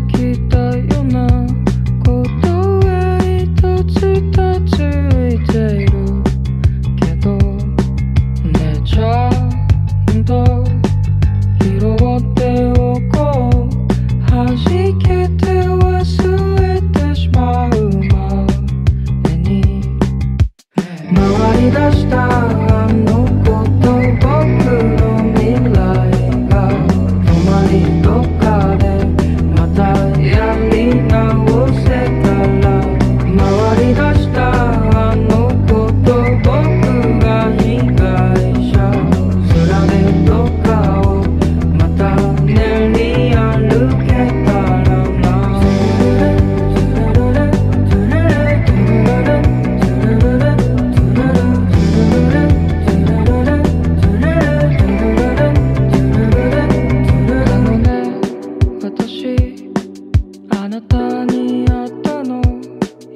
like you たにったの。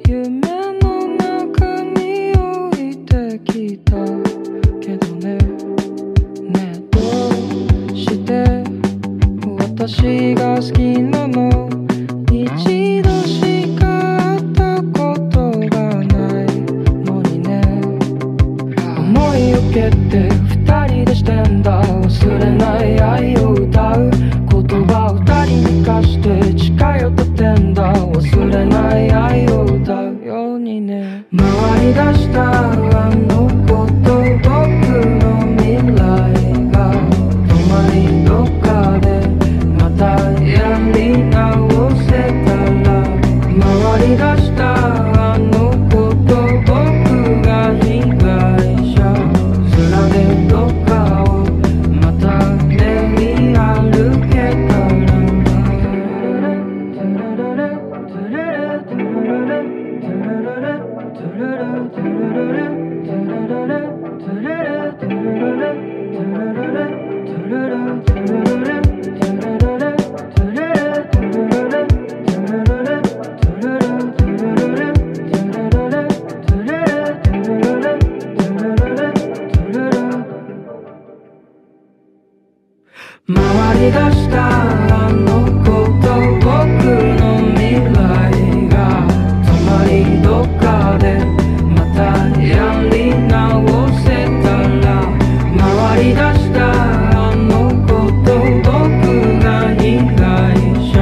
夢の中に置いてきた。けどねねえどうして？私が好きなの。一度しか会ったことがない。のにね思いをけって2人でしてんだ。忘れない愛を but then り出したあの子と僕の未来が止まりどっかでまたやり直せたら回り出したあの子と僕が被害者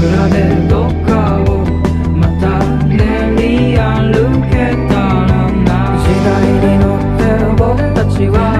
面でどっかをまた練り歩けたらな時代に乗って僕たちは